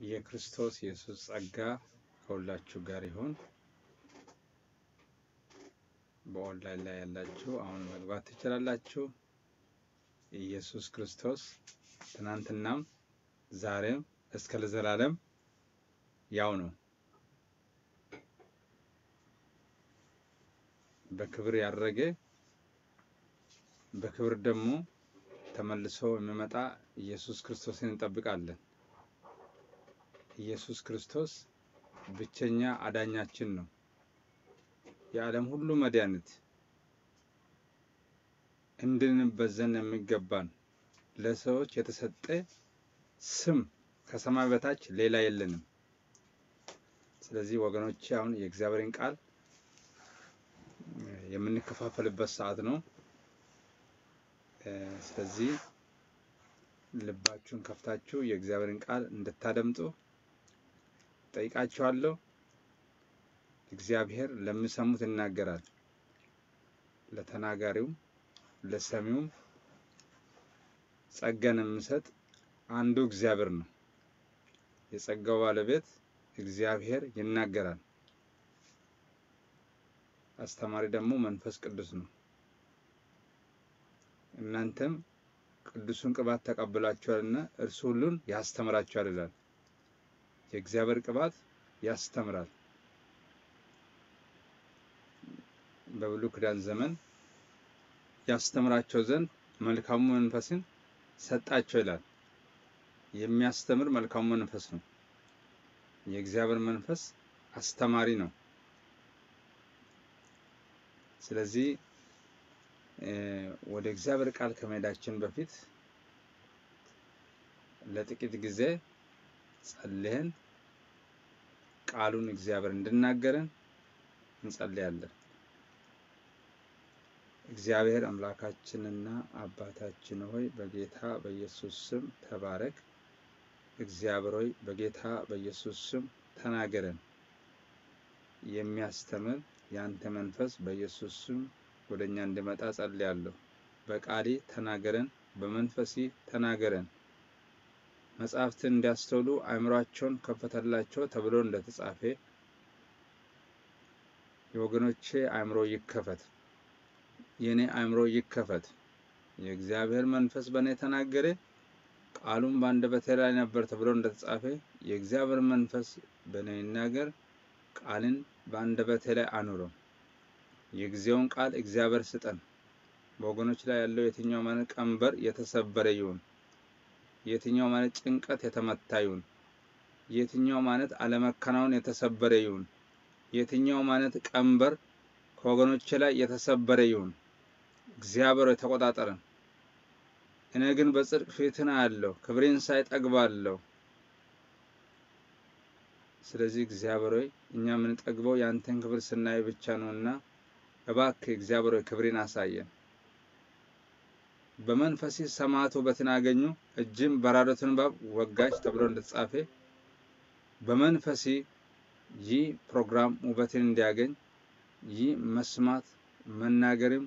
የክርስቶስ ኢየሱስ ጸጋ ከሁላችሁ ጋር ይሁን። በኦንላይን ላይ ያላችሁ አሁን መግባት ትችላላችሁ። ኢየሱስ ክርስቶስ ትናንትናም ዛሬም እስከ ለዘላለም ያው ነው። በክብር ያረገ በክብር ደግሞ ተመልሶ የሚመጣ ኢየሱስ ክርስቶስን እንጠብቃለን። ኢየሱስ ክርስቶስ ብቸኛ አዳኛችን ነው። የዓለም ሁሉ መድኃኒት እንድንበት ዘንድ የሚገባን ለሰዎች የተሰጠ ስም ከሰማይ በታች ሌላ የለንም። ስለዚህ ወገኖቼ አሁን የእግዚአብሔርን ቃል የምንከፋፈልበት ሰዓት ነው። ስለዚህ ልባችሁን ከፍታችሁ የእግዚአብሔርን ቃል እንድታደምጡ ጠይቃችኋለሁ። እግዚአብሔር ለሚሰሙት ይናገራል። ለተናጋሪውም ለሰሚውም ጸጋን የሚሰጥ አንዱ እግዚአብሔር ነው። የጸጋው ባለቤት እግዚአብሔር ይናገራል። አስተማሪ ደግሞ መንፈስ ቅዱስ ነው። እናንተም ቅዱሱን ቅባት ተቀብላችኋልና እርሱ ሁሉን ያስተምራችኋል ይላል። የእግዚአብሔር ቅባት ያስተምራል። በብሉይ ኪዳን ዘመን ያስተምራቸው ዘንድ መልካሙ መንፈስን ሰጣቸው ይላል። የሚያስተምር መልካሙ መንፈስ ነው። የእግዚአብሔር መንፈስ አስተማሪ ነው። ስለዚህ ወደ እግዚአብሔር ቃል ከመሄዳችን በፊት ለጥቂት ጊዜ ጸልየን ቃሉን እግዚአብሔር እንድናገረን እንጸልያለን። እግዚአብሔር አምላካችንና አባታችን ሆይ በጌታ በኢየሱስ ስም ተባረክ። እግዚአብሔር ሆይ በጌታ በኢየሱስ ስም ተናገረን። የሚያስተምር ያንተ መንፈስ በኢየሱስ ስም ወደ እኛ እንዲመጣ ጸልያለሁ። በቃሌ ተናገረን፣ በመንፈሴ ተናገረን። መጽሐፍትን እንዲያስተውሉ አእምሯቸውን ከፈተላቸው ተብሎ እንደተጻፈ የወገኖቼ አእምሮ ይከፈት፣ የእኔ አእምሮ ይከፈት። የእግዚአብሔር መንፈስ በእኔ ተናገረ፣ ቃሉም በአንደበቴ ላይ ነበር ተብሎ እንደተጻፈ የእግዚአብሔር መንፈስ በእኔ ይናገር፣ ቃልን በአንደበቴ ላይ አኑረው። የጊዜውን ቃል እግዚአብሔር ስጠን። በወገኖች ላይ ያለው የትኛው ቀንበር የተሰበረ ይሁን። የትኛው ማለት ጭንቀት የተመታ ይሁን። የትኛው ማለት አለመከናወን የተሰበረ ይሁን። የትኛው ማለት ቀንበር ከወገኖች ላይ የተሰበረ ይሁን። እግዚአብሔር ተቆጣጠረን። እኔ ግን በጽድቅ ፊትን አያለሁ፣ ክብሬን ሳይ ጠግባለሁ። ስለዚህ እግዚአብሔር ሆይ እኛ የምንጠግበው ያንተን ክብር ስናይ ብቻ ነውና እባክህ እግዚአብሔር ሆይ ክብሬን አሳየን። በመንፈሴ ሰማዕት ውበትን አገኙ፣ እጅም በራዶትን እባብ ወጋች ተብሎ እንደተጻፈ በመንፈሴ ይህ ፕሮግራም ውበትን እንዲያገኝ ይህ መስማት መናገርም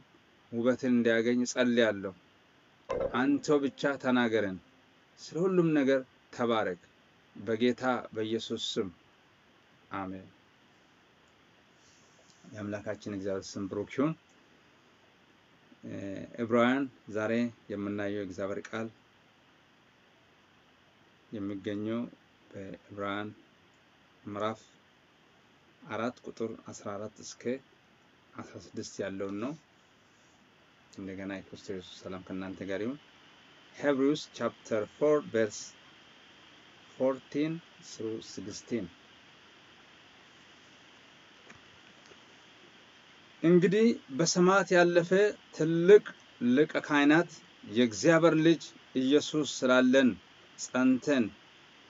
ውበትን እንዲያገኝ ጸልያለሁ። አንተው ብቻ ተናገረን። ስለ ሁሉም ነገር ተባረክ። በጌታ በኢየሱስ ስም አሜን። የአምላካችን እግዚአብሔር ስም ብሩክ ይሁን። ዕብራውያን ዛሬ የምናየው የእግዚአብሔር ቃል የሚገኘው በዕብራውያን ምዕራፍ አራት ቁጥር 14 እስከ 16 ያለውን ነው። እንደገና የክርስቶስ ኢየሱስ ሰላም ከእናንተ ጋር ይሁን። Hebrews chapter 4 verse 14 through 16 እንግዲህ በሰማያት ያለፈ ትልቅ ሊቀ ካህናት የእግዚአብሔር ልጅ ኢየሱስ ስላለን ጸንተን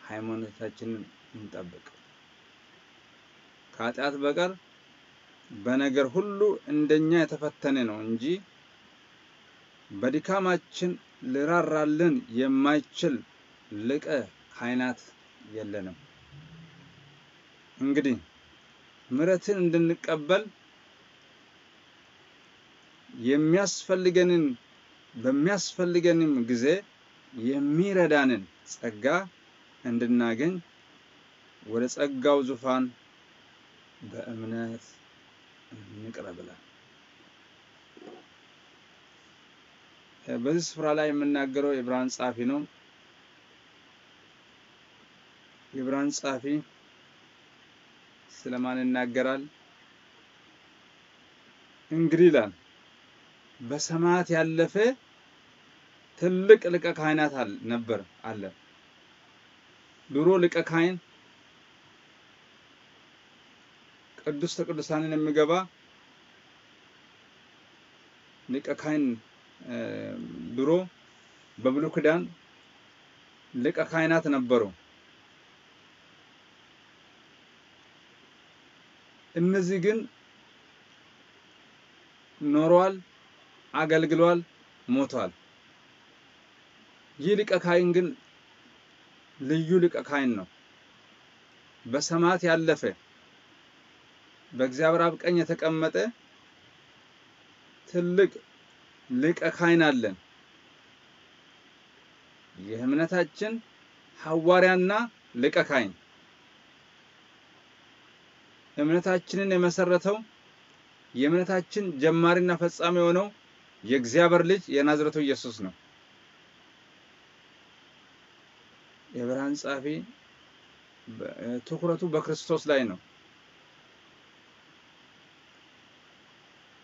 ሃይማኖታችንን እንጠብቅ። ከኃጢአት በቀር በነገር ሁሉ እንደኛ የተፈተነ ነው እንጂ በድካማችን ሊራራልን የማይችል ሊቀ ካህናት የለንም። እንግዲህ ምሕረትን እንድንቀበል የሚያስፈልገንን በሚያስፈልገንም ጊዜ የሚረዳንን ጸጋ እንድናገኝ ወደ ጸጋው ዙፋን በእምነት እንቅረብ ይላል። በዚህ ስፍራ ላይ የምናገረው የዕብራውያን ጸሐፊ ነው። የዕብራውያን ጸሐፊ ስለማን ይናገራል? እንግዲህ ይላል በሰማያት ያለፈ ትልቅ ሊቀ ካህናት ነበር አለ። ድሮ ሊቀ ካህን ቅዱስ ቅዱሳንን የሚገባ ሊቀ ካህን ድሮ በብሉይ ኪዳን ሊቀ ካህናት ነበሩ። እነዚህ ግን ኖረዋል፣ አገልግሏል፣ ሞቷል። ይህ ሊቀ ካህን ግን ልዩ ሊቀ ካህን ነው። በሰማያት ያለፈ በእግዚአብሔር አብ ቀኝ የተቀመጠ ትልቅ ሊቀ ካህን አለን። የእምነታችን ሐዋርያና ሊቀ ካህን እምነታችንን የመሰረተው የእምነታችን ጀማሪና ፈጻሚ የሆነው የእግዚአብሔር ልጅ የናዝረቱ ኢየሱስ ነው። የዕብራውያን ጸሐፊ ትኩረቱ በክርስቶስ ላይ ነው።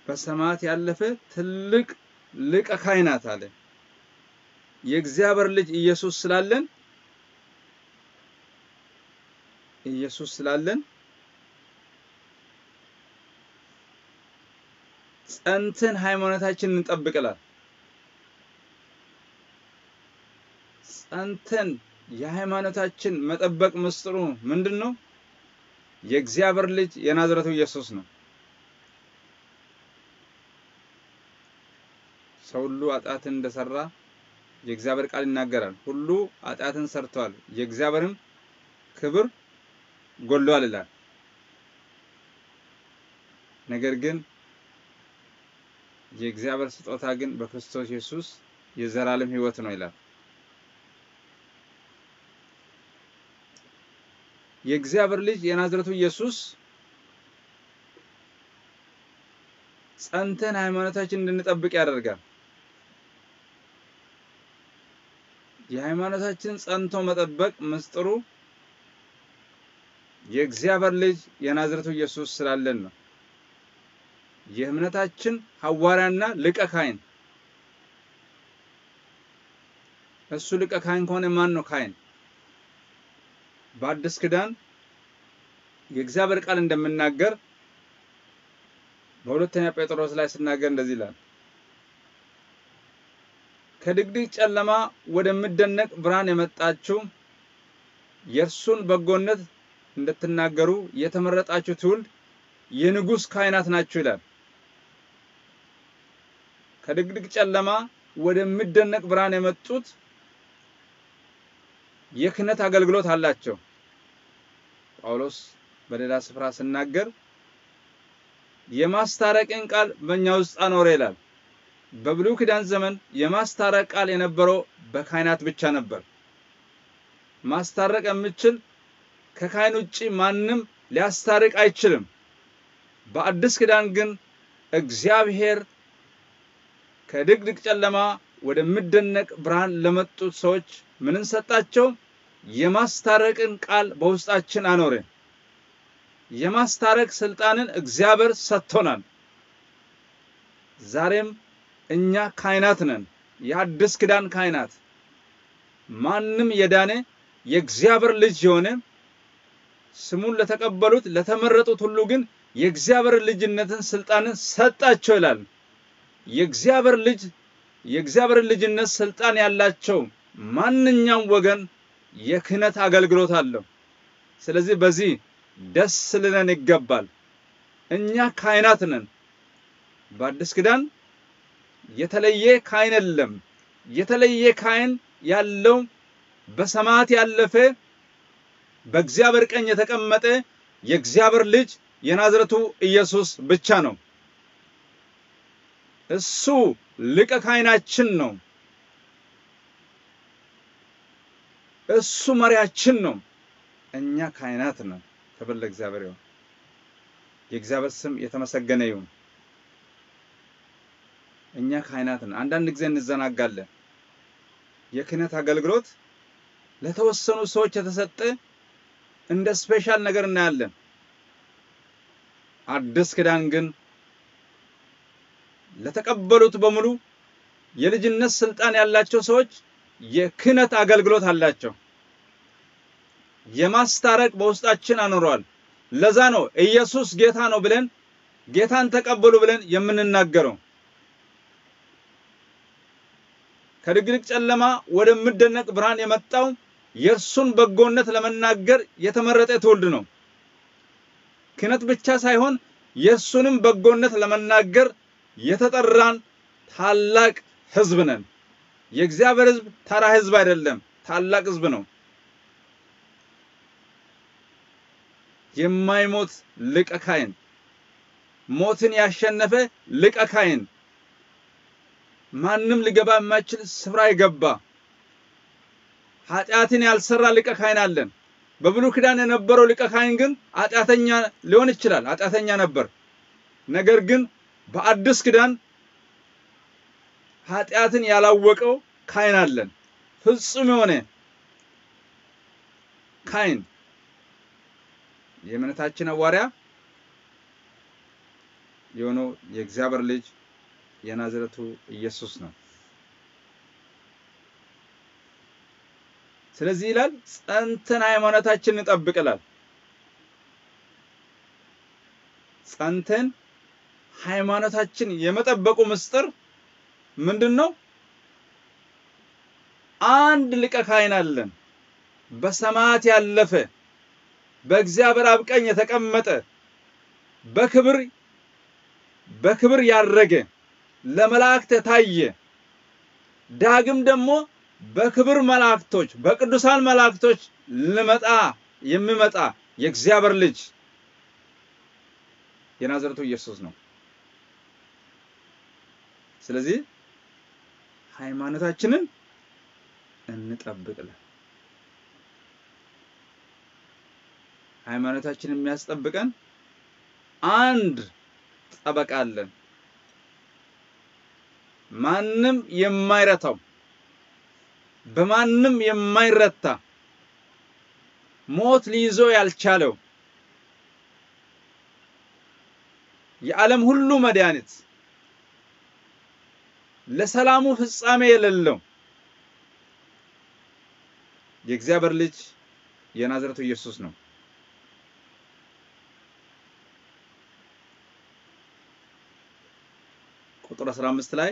በሰማያት ያለፈ ትልቅ ሊቀ ካህናት አለ። የእግዚአብሔር ልጅ ኢየሱስ ስላለን ኢየሱስ ስላለን ጸንተን ሃይማኖታችንን እንጠብቅላል። ጸንተን የሃይማኖታችን መጠበቅ ምስጢሩ ምንድን ነው? የእግዚአብሔር ልጅ የናዝረቱ ኢየሱስ ነው። ሰው ሁሉ ኃጢአትን እንደሰራ የእግዚአብሔር ቃል ይናገራል። ሁሉ ኃጢአትን ሰርተዋል፣ የእግዚአብሔርም ክብር ጎሏል ይላል። ነገር ግን የእግዚአብሔር ስጦታ ግን በክርስቶስ ኢየሱስ የዘላለም ሕይወት ነው ይላል። የእግዚአብሔር ልጅ የናዝረቱ ኢየሱስ ጸንተን ሃይማኖታችን እንድንጠብቅ ያደርጋል። የሃይማኖታችን ጸንቶ መጠበቅ ምስጢሩ የእግዚአብሔር ልጅ የናዝረቱ ኢየሱስ ስላለን ነው። የእምነታችን ሐዋርያና ሊቀ ካህን እሱ ሊቀ ካህን ከሆነ ማን ነው ካህን? በአዲስ ኪዳን የእግዚአብሔር ቃል እንደምናገር በሁለተኛ ጴጥሮስ ላይ ስናገር እንደዚህ ይላል፣ ከድቅድቅ ጨለማ ወደሚደነቅ ብርሃን የመጣችሁ የእርሱን በጎነት እንድትናገሩ የተመረጣችሁ ትውልድ የንጉሥ ካህናት ናችሁ ይላል። ከድቅድቅ ጨለማ ወደሚደነቅ ብርሃን የመጡት የክህነት አገልግሎት አላቸው። ጳውሎስ በሌላ ስፍራ ሲናገር የማስታረቅን ቃል በእኛ ውስጥ አኖረ ይላል። በብሉይ ኪዳን ዘመን የማስታረቅ ቃል የነበረው በካህናት ብቻ ነበር። ማስታረቅ የምችል ከካህን ውጪ ማንም ሊያስታርቅ አይችልም። በአዲስ ኪዳን ግን እግዚአብሔር ከድቅድቅ ጨለማ ወደሚደነቅ ብርሃን ለመጡት ሰዎች ምንን ሰጣቸው? የማስታረቅን ቃል በውስጣችን አኖረ። የማስታረቅ ስልጣንን እግዚአብሔር ሰጥቶናል። ዛሬም እኛ ካህናት ነን፣ የአዲስ ኪዳን ካህናት። ማንም የዳነ የእግዚአብሔር ልጅ የሆነ ስሙን ለተቀበሉት ለተመረጡት ሁሉ ግን የእግዚአብሔር ልጅነትን ስልጣንን ሰጣቸው ይላል። የእግዚአብሔር ልጅ የእግዚአብሔር ልጅነት ስልጣን ያላቸው ማንኛውም ወገን የክህነት አገልግሎት አለው። ስለዚህ በዚህ ደስ ልለን ይገባል። እኛ ካህናት ነን። በአዲስ ኪዳን የተለየ ካህን የለም። የተለየ ካህን ያለው በሰማያት ያለፈ በእግዚአብሔር ቀኝ የተቀመጠ የእግዚአብሔር ልጅ የናዝረቱ ኢየሱስ ብቻ ነው። እሱ ሊቀ ካህናችን ነው። እሱ መሪያችን ነው። እኛ ካህናት ነን። ክብር ለእግዚአብሔር ይሁን። የእግዚአብሔር ስም የተመሰገነ ይሁን። እኛ ካህናት ነን። አንዳንድ ጊዜ እንዘናጋለን። የክህነት አገልግሎት ለተወሰኑ ሰዎች የተሰጠ እንደ ስፔሻል ነገር እናያለን። አዲስ ኪዳን ግን ለተቀበሉት በሙሉ የልጅነት ስልጣን ያላቸው ሰዎች የክህነት አገልግሎት አላቸው። የማስታረቅ በውስጣችን አኑረዋል። ለዛ ነው ኢየሱስ ጌታ ነው ብለን ጌታን ተቀበሉ ብለን የምንናገረው። ከድቅድቅ ጨለማ ወደሚደነቅ ብርሃን የመጣው የእርሱን በጎነት ለመናገር የተመረጠ ትውልድ ነው። ክህነት ብቻ ሳይሆን የእሱንም በጎነት ለመናገር የተጠራን ታላቅ ሕዝብ ነን። የእግዚአብሔር ሕዝብ ተራ ሕዝብ አይደለም፣ ታላቅ ሕዝብ ነው። የማይሞት ሊቀ ካህን፣ ሞትን ያሸነፈ ሊቀ ካህን፣ ማንም ሊገባ የማይችል ስፍራ የገባ ኃጢአትን ያልሰራ ሊቀ ካህን አለን። በብሉይ ኪዳን የነበረው ሊቀ ካህን ግን ኃጢአተኛ ሊሆን ይችላል፣ ኃጢአተኛ ነበር። ነገር ግን በአዲስ ኪዳን ኃጢአትን ያላወቀው ካህን አለን። ፍጹም የሆነ ካህን የእምነታችን ሐዋርያ የሆነው የእግዚአብሔር ልጅ የናዝረቱ ኢየሱስ ነው። ስለዚህ ይላል ጸንተን ሃይማኖታችንን እንጠብቅ ይላል። ጸንተን ሃይማኖታችን የመጠበቁ ምስጢር ምንድን ነው? አንድ ሊቀ ካህን አለን፣ በሰማያት ያለፈ በእግዚአብሔር አብ ቀኝ የተቀመጠ በክብር በክብር ያረገ ለመላእክት የታየ ዳግም ደግሞ በክብር መላእክቶች በቅዱሳን መላእክቶች ልመጣ የሚመጣ የእግዚአብሔር ልጅ የናዝረቱ ኢየሱስ ነው። ስለዚህ ሃይማኖታችንን እንጠብቅለን። ሃይማኖታችንን የሚያስጠብቀን አንድ ጠበቃ አለን። ማንም የማይረታው በማንም የማይረታ ሞት ሊይዞ ያልቻለው የዓለም ሁሉ መድኃኒት ለሰላሙ ፍጻሜ የሌለው የእግዚአብሔር ልጅ የናዝረቱ ኢየሱስ ነው። ቁጥር 15 ላይ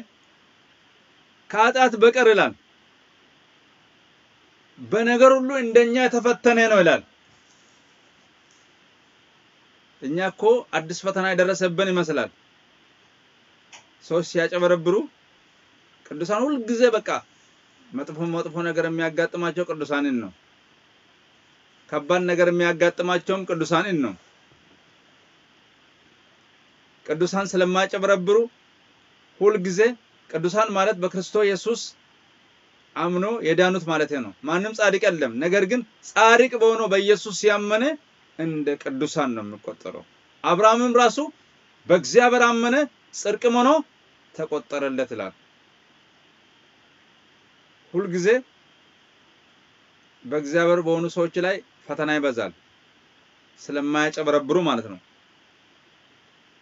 ከኃጢአት በቀር ይላል በነገር ሁሉ እንደኛ የተፈተነ ነው ይላል። እኛ እኮ አዲስ ፈተና የደረሰብን ይመስላል። ሰዎች ሲያጨበረብሩ ቅዱሳን ሁልጊዜ በቃ መጥፎ መጥፎ ነገር የሚያጋጥማቸው ቅዱሳንን ነው። ከባድ ነገር የሚያጋጥማቸውም ቅዱሳንን ነው። ቅዱሳን ስለማያጨበረብሩ ሁልጊዜ ቅዱሳን ማለት በክርስቶስ ኢየሱስ አምኖ የዳኑት ማለት ነው። ማንም ጻድቅ የለም። ነገር ግን ጻድቅ በሆነው በኢየሱስ ያመነ እንደ ቅዱሳን ነው የሚቆጠረው። አብርሃምም ራሱ በእግዚአብሔር አመነ ጽድቅም ሆኖ ተቆጠረለት ይላል። ሁልጊዜ በእግዚአብሔር በሆኑ ሰዎች ላይ ፈተና ይበዛል፣ ስለማያጨበረብሩ ማለት ነው።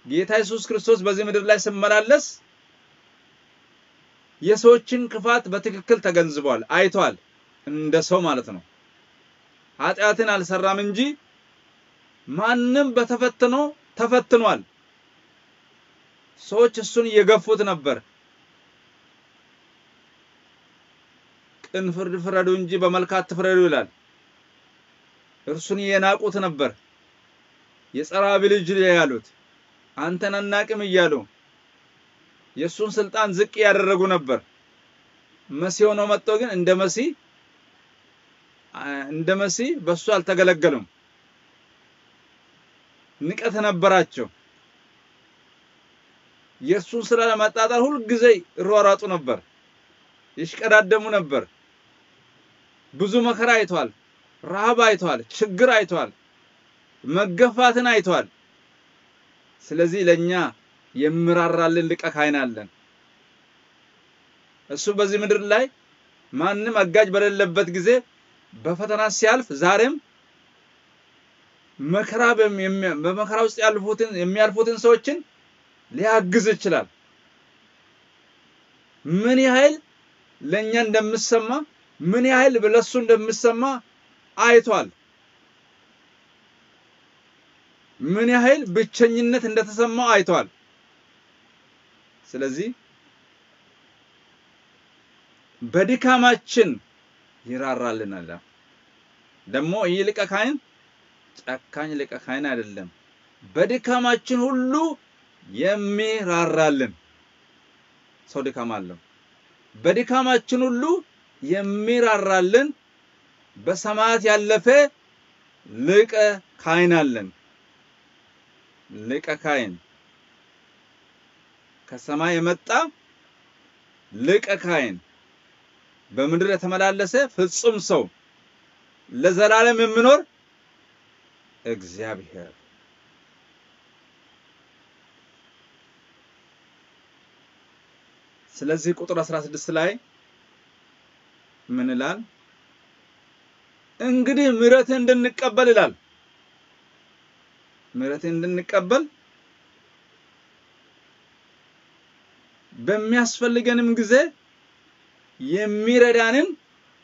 ጌታ ኢየሱስ ክርስቶስ በዚህ ምድር ላይ ሲመላለስ የሰዎችን ክፋት በትክክል ተገንዝቧል፣ አይቷል። እንደ ሰው ማለት ነው። ኃጢአትን አልሰራም እንጂ ማንም በተፈትኖ ተፈትኗል። ሰዎች እሱን እየገፉት ነበር። ቅን ፍርድ ፍረዱ እንጂ በመልካም አትፍረዱ ይላል። እርሱን እየናቁት ነበር። የጸራቢ ልጅ ያሉት አንተን አናቅም እያሉ የእሱን ስልጣን ዝቅ ያደረጉ ነበር። መሲህ ሆኖ መጥቶ ግን እንደ መሲህ እንደ መሲህ በሱ አልተገለገሉም። ንቀት ነበራቸው። የእሱን ስራ ለማጣጣል ሁልጊዜ ይሯሯጡ ነበር፣ ይሽቀዳደሙ ነበር። ብዙ መከራ አይቷል። ረሃብ አይቷል፣ ችግር አይቷል፣ መገፋትን አይቷል። ስለዚህ ለኛ የሚራራልን ሊቀ ካህን አለን። እሱ በዚህ ምድር ላይ ማንም አጋጅ በሌለበት ጊዜ በፈተና ሲያልፍ ዛሬም መከራ በመከራ ውስጥ ያልፉትን የሚያልፉትን ሰዎችን ሊያግዝ ይችላል። ምን ያህል ለኛ እንደምሰማ ምን ያህል ለሱ እንደምሰማ አይቷል። ምን ያህል ብቸኝነት እንደተሰማው አይቷል። ስለዚህ በድካማችን ይራራልናል። ደግሞ ይህ ሊቀ ካህን ጨካኝ ሊቀ ካህን አይደለም። በድካማችን ሁሉ የሚራራልን ሰው ድካም አለው። በድካማችን ሁሉ የሚራራልን በሰማያት ያለፈ ሊቀ ካህን አለን። ሊቀ ካህን። ከሰማይ የመጣ ሊቀ ካህን። በምድር የተመላለሰ ፍጹም ሰው ለዘላለም የሚኖር እግዚአብሔር። ስለዚህ ቁጥር 16 ላይ ምን ይላል? እንግዲህ ምሕረትን እንድንቀበል ይላል። ምሕረትን እንድንቀበል በሚያስፈልገንም ጊዜ የሚረዳንን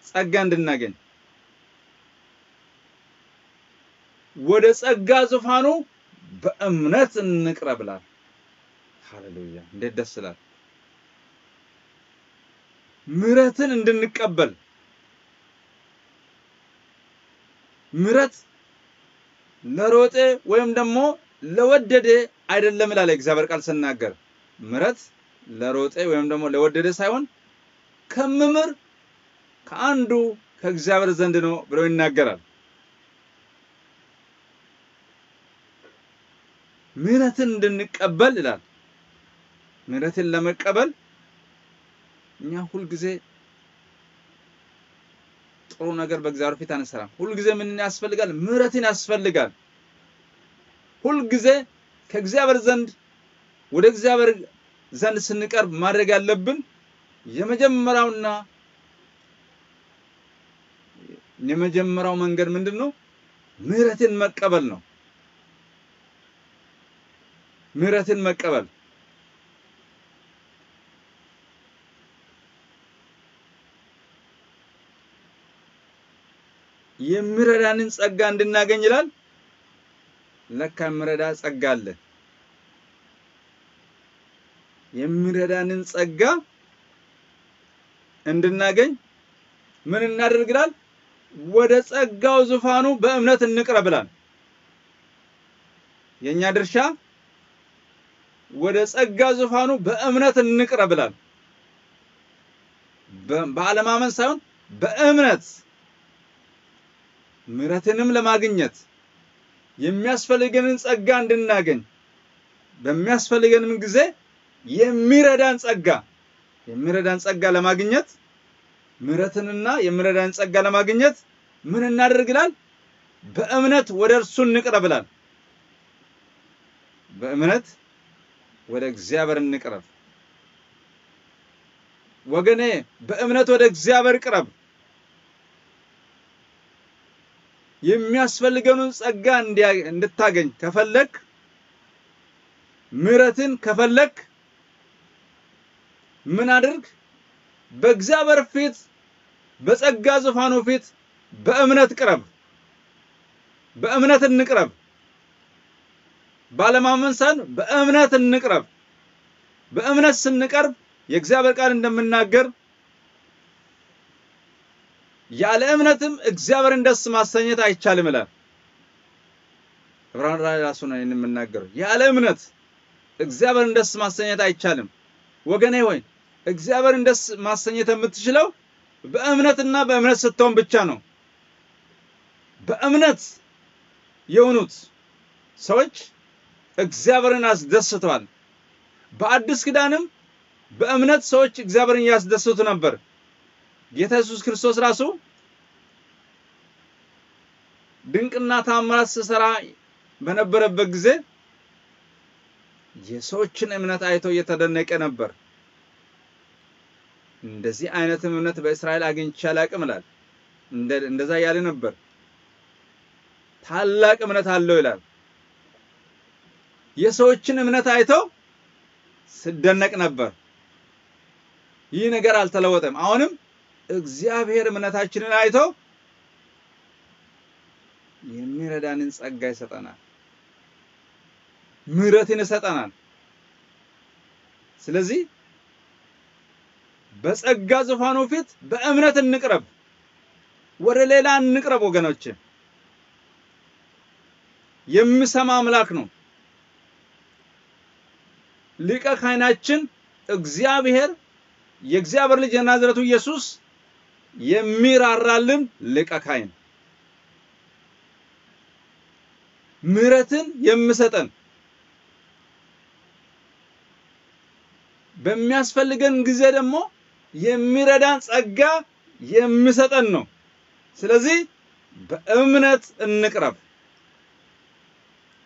ጸጋ እንድናገኝ ወደ ጸጋ ዙፋኑ በእምነት እንቅረብ ይላል። ሃሌሉያ! እንዴት ደስ ይላል! ምሕረትን እንድንቀበል ምሕረት ለሮጤ ወይም ደግሞ ለወደደ አይደለም ይላል እግዚአብሔር ቃል ስናገር። ምሕረት ለሮጤ ወይም ደግሞ ለወደደ ሳይሆን ከምምር ከአንዱ ከእግዚአብሔር ዘንድ ነው ብሎ ይናገራል። ምሕረትን እንድንቀበል ይላል። ምሕረትን ለመቀበል እኛ ሁልጊዜ ጥሩ ነገር በእግዚአብሔር ፊት አንሰራም። ሁልጊዜ ምን ያስፈልጋል? ምሕረትን ያስፈልጋል። ሁልጊዜ ከእግዚአብሔር ዘንድ ወደ እግዚአብሔር ዘንድ ስንቀርብ ማድረግ ያለብን የመጀመሪያውና የመጀመሪያው መንገድ ምንድን ነው? ምሕረትን መቀበል ነው። ምሕረትን መቀበል የሚረዳንን ጸጋ እንድናገኝ ይላል። ለካ የሚረዳ ጸጋ አለ። የሚረዳንን ጸጋ እንድናገኝ ምን እናደርግ ይላል? ወደ ጸጋው ዙፋኑ በእምነት እንቅረብ ይላል። የኛ ድርሻ ወደ ጸጋ ዙፋኑ በእምነት እንቅረብ ይላል። በአለማመን ሳይሆን በእምነት ምሕረትንም ለማግኘት የሚያስፈልገንን ጸጋ እንድናገኝ በሚያስፈልገንም ጊዜ የሚረዳን ጸጋ የሚረዳን ጸጋ ለማግኘት ምሕረትንና የሚረዳን ጸጋ ለማግኘት ምን እናደርግ ይላል? በእምነት ወደ እርሱ እንቅረብ በእምነት ወደ እግዚአብሔር እንቅረብ። ወገኔ በእምነት ወደ እግዚአብሔር ቅረብ። የሚያስፈልገውን ጸጋ እንድታገኝ ከፈለክ ምሕረትን ከፈለክ ምን አድርግ? በእግዚአብሔር ፊት በጸጋ ዙፋኑ ፊት በእምነት ቅረብ። በእምነት እንቅረብ። ባለማመን ሳይሆን በእምነት እንቅረብ። በእምነት ስንቀርብ የእግዚአብሔር ቃል እንደምናገር ያለ እምነትም እግዚአብሔርን ደስ ማሰኘት አይቻልም ይላል። ዕብራውያን ላይ ራሱ ነው የምናገረው። ያለ እምነት እግዚአብሔርን ደስ ማሰኘት አይቻልም። ወገኔ ሆይ እግዚአብሔርን ደስ ማሰኘት የምትችለው በእምነትና በእምነት ስትሆን ብቻ ነው። በእምነት የሆኑት ሰዎች እግዚአብሔርን አስደስተዋል። በአዲስ ኪዳንም በእምነት ሰዎች እግዚአብሔርን ያስደስቱ ነበር። ጌታ ኢየሱስ ክርስቶስ ራሱ ድንቅና ታምራት ስሰራ በነበረበት ጊዜ የሰዎችን እምነት አይቶ እየተደነቀ ነበር። እንደዚህ አይነት እምነት በእስራኤል አግኝቼ አላቅም ይላል። እንደዛ እያለ ነበር። ታላቅ እምነት አለው ይላል። የሰዎችን እምነት አይቶ ስደነቅ ነበር። ይህ ነገር አልተለወጠም። አሁንም እግዚአብሔር እምነታችንን አይቶ የሚረዳንን ጸጋ ይሰጠናል፣ ምሕረትን ይሰጠናል። ስለዚህ በጸጋ ዙፋኑ ፊት በእምነት እንቅረብ፣ ወደ ሌላ እንቅረብ። ወገኖች የሚሰማ አምላክ ነው። ሊቀ ካህናችን እግዚአብሔር የእግዚአብሔር ልጅ የናዝረቱ ኢየሱስ የሚራራልን ሊቀ ካህን ምሕረትን የምሰጠን በሚያስፈልገን ጊዜ ደግሞ የሚረዳን ጸጋ የሚሰጠን ነው። ስለዚህ በእምነት እንቅረብ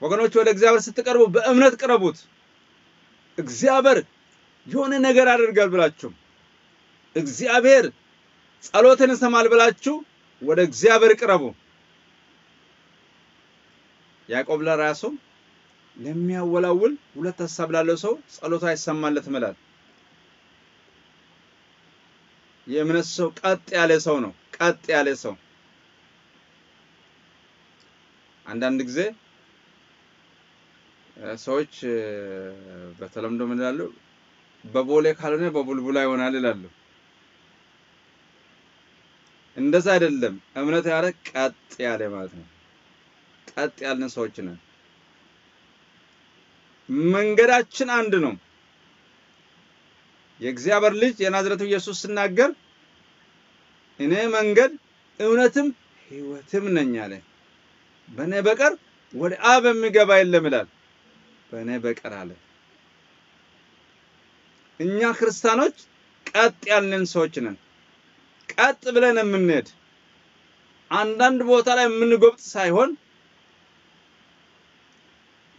ወገኖች። ወደ እግዚአብሔር ስትቀርቡ በእምነት ቅረቡት። እግዚአብሔር የሆነ ነገር አድርጋል ብላችሁ እግዚአብሔር ጸሎትን ይሰማል ብላችሁ ወደ እግዚአብሔር ቅረቡ። ያዕቆብ ለራሱ ለሚያወላውል ሁለት ሀሳብ ላለው ሰው ጸሎቱ አይሰማለትም ይላል። የእምነት ሰው ቀጥ ያለ ሰው ነው። ቀጥ ያለ ሰው አንዳንድ ጊዜ ሰዎች በተለምዶ ምን ይላሉ? በቦሌ ካልሆነ በቡልቡላ ይሆናል ይላሉ። እንደዛ አይደለም። እምነት ያለ ቀጥ ያለ ማለት ነው። ቀጥ ያልን ሰዎች ነን። መንገዳችን አንድ ነው። የእግዚአብሔር ልጅ የናዝረቱ ኢየሱስ ሲናገር እኔ መንገድ እውነትም ሕይወትም ነኝ አለ። በእኔ በቀር ወደ አብ የሚገባ የለም ይላል። በእኔ በቀር አለ። እኛ ክርስቲያኖች ቀጥ ያልን ሰዎች ነን። ቀጥ ብለን የምንሄድ አንዳንድ ቦታ ላይ የምንጎብጥ ሳይሆን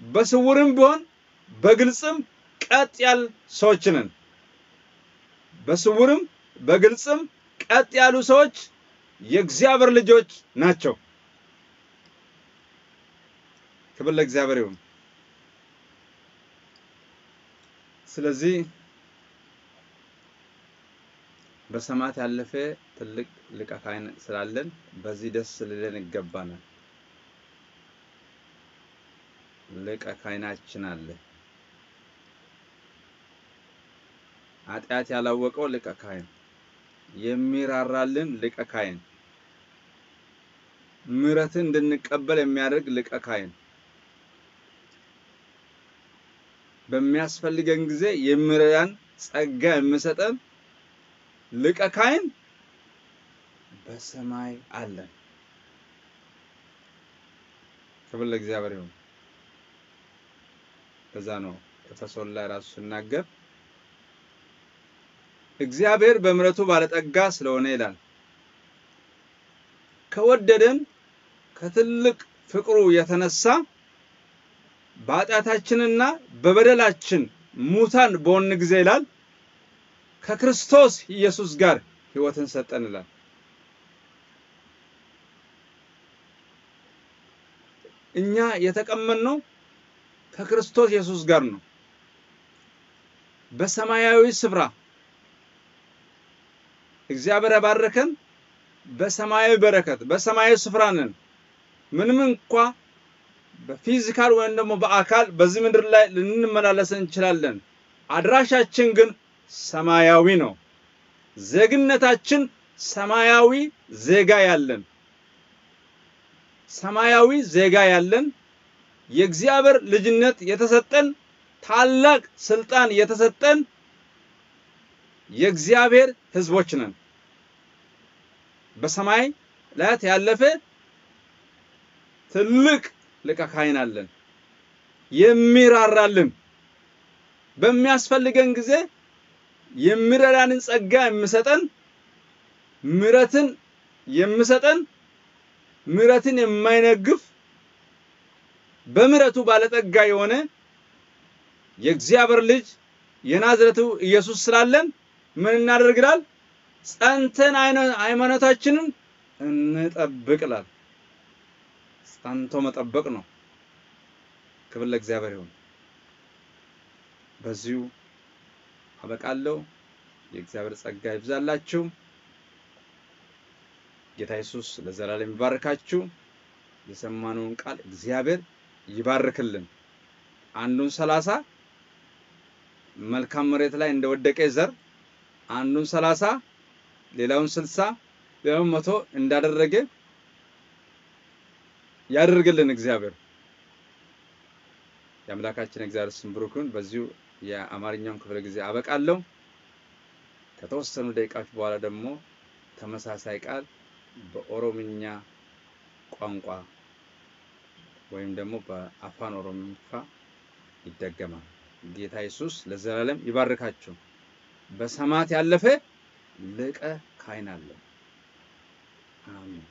በስውርም ቢሆን በግልጽም ቀጥ ያል ሰዎች ነን። በስውርም በግልጽም ቀጥ ያሉ ሰዎች የእግዚአብሔር ልጆች ናቸው። ክብር ለእግዚአብሔር ይሁን። ስለዚህ በሰማት ያለፈ ትልቅ ሊቀ ካህን ስላለን በዚህ ደስ ሊለን ይገባናል። ሊቀ ካህናችን አለ። ኃጢአት ያላወቀው ሊቀ ካህን፣ የሚራራልን ሊቀ ካህን፣ ምሕረትን እንድንቀበል የሚያደርግ ሊቀ ካህን፣ በሚያስፈልገን ጊዜ የሚረዳን ጸጋ የሚሰጠን ሊቀ ካህን በሰማይ አለን። ክብር ለእግዚአብሔር ይሁን። በዛ ነው ኤፌሶን ላይ ራሱ ሲናገር እግዚአብሔር በምሕረቱ ባለጠጋ ስለሆነ ይላል ከወደደን ከትልቅ ፍቅሩ የተነሳ በኃጢአታችንና በበደላችን ሙታን በሆን ጊዜ ይላል ከክርስቶስ ኢየሱስ ጋር ሕይወትን ሰጠን ይላል። እኛ የተቀመጥነው ከክርስቶስ ኢየሱስ ጋር ነው። በሰማያዊ ስፍራ እግዚአብሔር ያባረከን በሰማያዊ በረከት በሰማያዊ ስፍራ ነን። ምንም እንኳ በፊዚካል ወይም ደግሞ በአካል በዚህ ምድር ላይ ልንመላለስ እንችላለን። አድራሻችን ግን ሰማያዊ ነው። ዜግነታችን ሰማያዊ ዜጋ ያለን ሰማያዊ ዜጋ ያለን የእግዚአብሔር ልጅነት የተሰጠን ታላቅ ስልጣን የተሰጠን የእግዚአብሔር ሕዝቦች ነን። በሰማይ ላያት ያለፈ ትልቅ ሊቀ ካህን አለን፣ የሚራራልን በሚያስፈልገን ጊዜ የሚረዳንን ጸጋ የሚሰጠን ምሕረትን የሚሰጠን ምሕረትን የማይነግፍ በምሕረቱ ባለጠጋ የሆነ የእግዚአብሔር ልጅ የናዝረቱ ኢየሱስ ስላለን ምን እናደርግላል? ጸንተን ሃይማኖታችንን እንጠብቅላል። ጸንቶ መጠበቅ ነው። ክብር ለእግዚአብሔር ይሁን። በዚሁ አበቃለሁ። የእግዚአብሔር ጸጋ ይብዛላችሁ። ጌታ ኢየሱስ ለዘላለም ይባርካችሁ። የሰማነውን ቃል እግዚአብሔር ይባርክልን። አንዱን ሰላሳ መልካም መሬት ላይ እንደወደቀ ዘር አንዱን ሰላሳ ሌላውን ስልሳ ሌላውን መቶ እንዳደረገ ያደርግልን እግዚአብሔር። የአምላካችን እግዚአብሔር ስም ብሩክ ይሁን። በዚሁ የአማርኛውን ክፍለ ጊዜ አበቃለሁ። ከተወሰኑ ደቂቃዎች በኋላ ደግሞ ተመሳሳይ ቃል በኦሮምኛ ቋንቋ ወይም ደግሞ በአፋን ኦሮሚፋ ይደገማል። ጌታ ኢየሱስ ለዘላለም ይባርካችሁ። በሰማት ያለፈ ሊቀ ካህን አለው። አሜን።